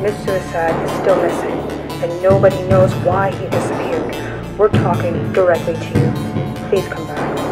Miss suicide is still missing, and nobody knows why he disappeared. We're talking directly to you. Please come back.